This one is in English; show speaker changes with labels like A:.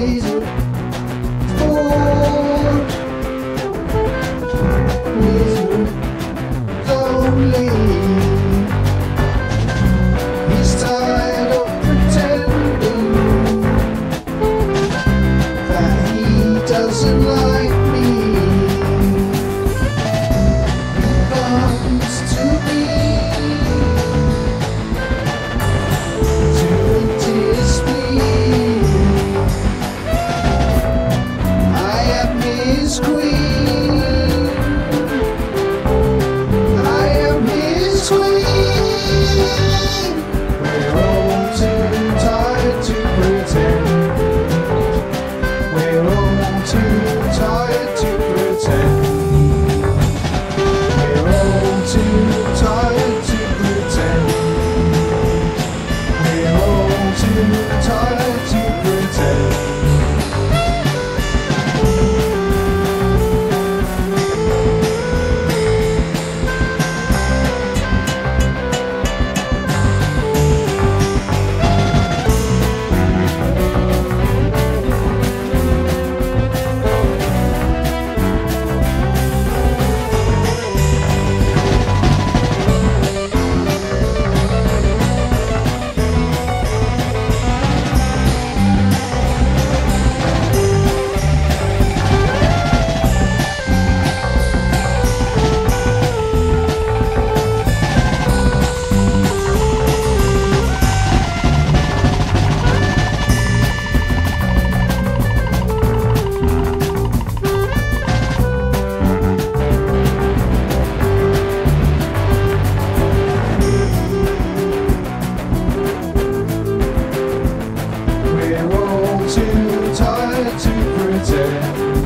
A: laser too tired to pretend.